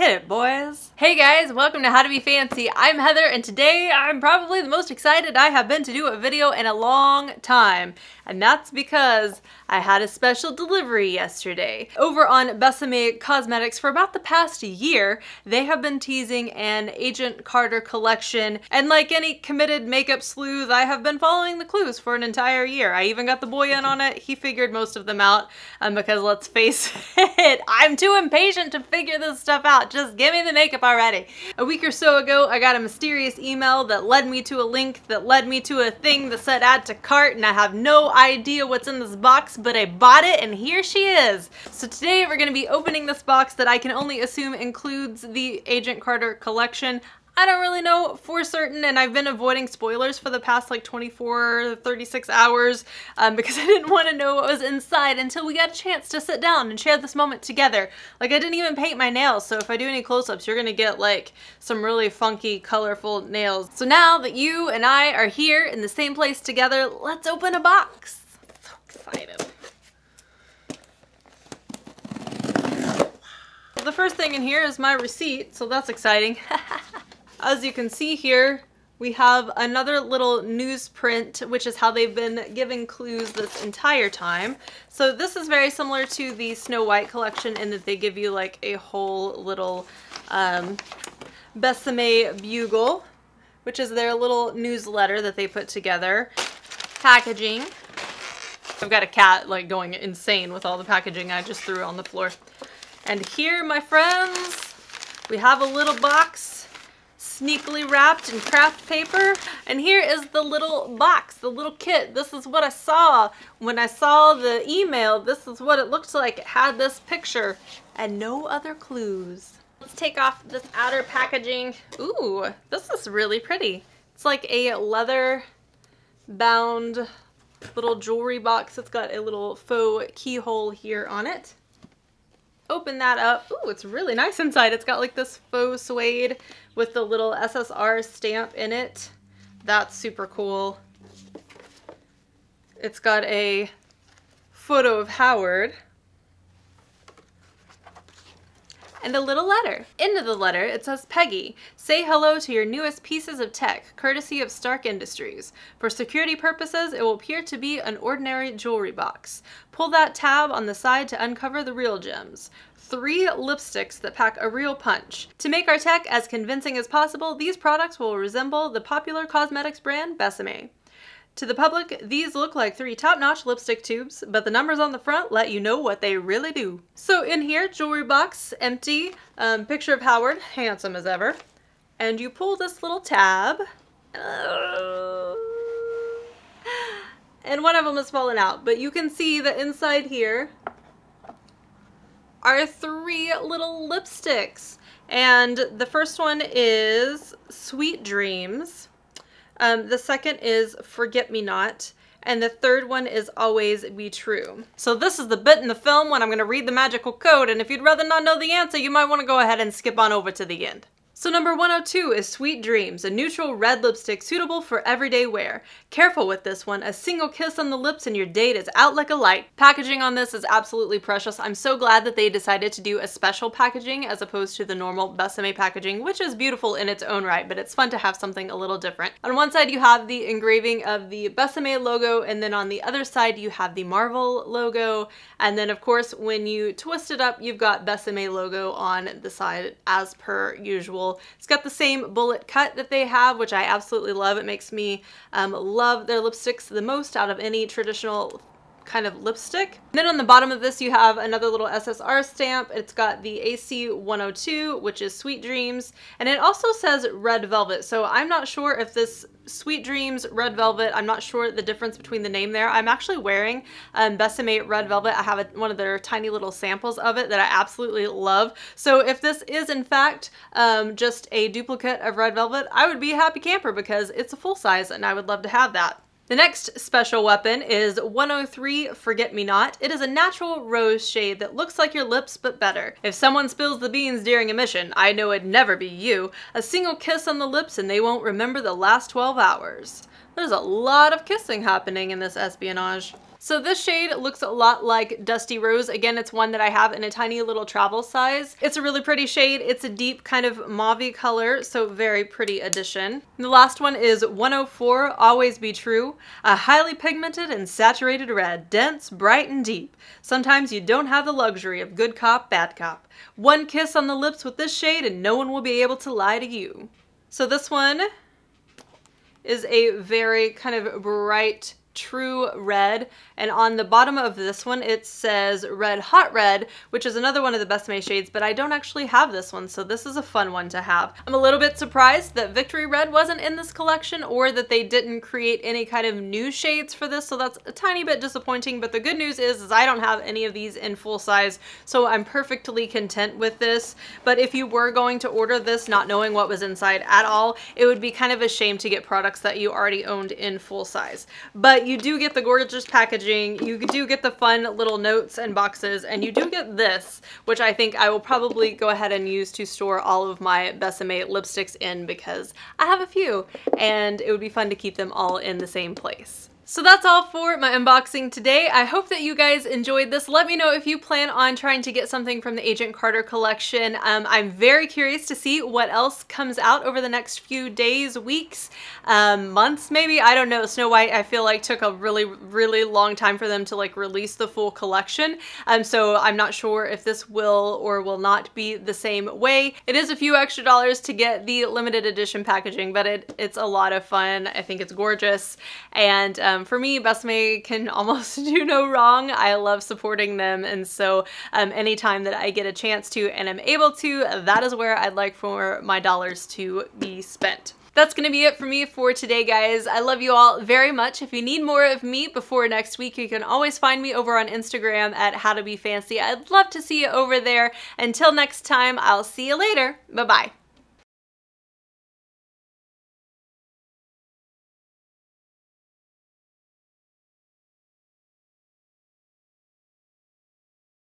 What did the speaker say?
Hit it, boys. Hey guys, welcome to How to Be Fancy. I'm Heather, and today I'm probably the most excited I have been to do a video in a long time. And that's because I had a special delivery yesterday. Over on Besame Cosmetics for about the past year, they have been teasing an Agent Carter collection. And like any committed makeup sleuth, I have been following the clues for an entire year. I even got the boy in on it. He figured most of them out um, because let's face it, I'm too impatient to figure this stuff out. Just give me the makeup already. A week or so ago, I got a mysterious email that led me to a link that led me to a thing that said add to cart and I have no idea what's in this box, but I bought it and here she is. So today we're to be opening this box that I can only assume includes the Agent Carter collection. I don't really know for certain and I've been avoiding spoilers for the past like 24 36 hours um, because I didn't want to know what was inside until we got a chance to sit down and share this moment together. Like I didn't even paint my nails so if I do any close-ups you're gonna get like some really funky colorful nails. So now that you and I are here in the same place together let's open a box. So excited. The first thing in here is my receipt so that's exciting. As you can see here, we have another little newsprint, which is how they've been giving clues this entire time. So this is very similar to the Snow White collection in that they give you like a whole little um, Besame Bugle, which is their little newsletter that they put together. Packaging. I've got a cat like going insane with all the packaging I just threw on the floor. And here, my friends, we have a little box sneakily wrapped in craft paper. And here is the little box, the little kit. This is what I saw when I saw the email. This is what it looked like. It had this picture and no other clues. Let's take off this outer packaging. Ooh, this is really pretty. It's like a leather bound little jewelry box. It's got a little faux keyhole here on it open that up. Ooh, it's really nice inside. It's got like this faux suede with the little SSR stamp in it. That's super cool. It's got a photo of Howard and a little letter. Into the letter, it says, Peggy, say hello to your newest pieces of tech, courtesy of Stark Industries. For security purposes, it will appear to be an ordinary jewelry box. Pull that tab on the side to uncover the real gems. Three lipsticks that pack a real punch. To make our tech as convincing as possible, these products will resemble the popular cosmetics brand Besame. To the public, these look like three top-notch lipstick tubes, but the numbers on the front let you know what they really do. So in here, jewelry box, empty, um, picture of Howard, handsome as ever, and you pull this little tab, and one of them has fallen out, but you can see that inside here are three little lipsticks. And the first one is Sweet Dreams. Um, the second is Forget Me Not. And the third one is Always Be True. So this is the bit in the film when I'm going to read the magical code, and if you'd rather not know the answer, you might want to go ahead and skip on over to the end. So number 102 is Sweet Dreams, a neutral red lipstick suitable for everyday wear. Careful with this one, a single kiss on the lips and your date is out like a light. Packaging on this is absolutely precious. I'm so glad that they decided to do a special packaging as opposed to the normal Besame packaging, which is beautiful in its own right, but it's fun to have something a little different. On one side you have the engraving of the Besame logo, and then on the other side you have the Marvel logo, and then of course when you twist it up, you've got Besame logo on the side as per usual it's got the same bullet cut that they have, which I absolutely love. It makes me um, love their lipsticks the most out of any traditional kind of lipstick. And then on the bottom of this you have another little SSR stamp. It's got the AC102 which is Sweet Dreams and it also says Red Velvet so I'm not sure if this Sweet Dreams Red Velvet, I'm not sure the difference between the name there. I'm actually wearing um, Red Velvet. I have a, one of their tiny little samples of it that I absolutely love. So if this is in fact um, just a duplicate of Red Velvet, I would be a happy camper because it's a full size and I would love to have that. The next special weapon is 103 Forget Me Not. It is a natural rose shade that looks like your lips but better. If someone spills the beans during a mission, I know it'd never be you. A single kiss on the lips and they won't remember the last 12 hours. There's a lot of kissing happening in this espionage. So this shade looks a lot like Dusty Rose. Again, it's one that I have in a tiny little travel size. It's a really pretty shade. It's a deep kind of mauve color, so very pretty addition. And the last one is 104 Always Be True, a highly pigmented and saturated red, dense, bright, and deep. Sometimes you don't have the luxury of good cop, bad cop. One kiss on the lips with this shade and no one will be able to lie to you. So this one is a very kind of bright true red and on the bottom of this one it says red hot red which is another one of the Besame shades but I don't actually have this one so this is a fun one to have. I'm a little bit surprised that Victory Red wasn't in this collection or that they didn't create any kind of new shades for this so that's a tiny bit disappointing but the good news is, is I don't have any of these in full size so I'm perfectly content with this but if you were going to order this not knowing what was inside at all it would be kind of a shame to get products that you already owned in full size. But but you do get the gorgeous packaging, you do get the fun little notes and boxes, and you do get this, which I think I will probably go ahead and use to store all of my Besame lipsticks in because I have a few, and it would be fun to keep them all in the same place. So that's all for my unboxing today. I hope that you guys enjoyed this. Let me know if you plan on trying to get something from the Agent Carter collection. Um, I'm very curious to see what else comes out over the next few days, weeks, um, months maybe. I don't know. Snow White I feel like took a really, really long time for them to like release the full collection. Um, so I'm not sure if this will or will not be the same way. It is a few extra dollars to get the limited edition packaging, but it, it's a lot of fun. I think it's gorgeous. And um, for me, Besame can almost do no wrong. I love supporting them, and so um, anytime that I get a chance to and am able to, that is where I'd like for my dollars to be spent. That's going to be it for me for today, guys. I love you all very much. If you need more of me before next week, you can always find me over on Instagram at How to Be Fancy. I'd love to see you over there. Until next time, I'll see you later. Bye-bye.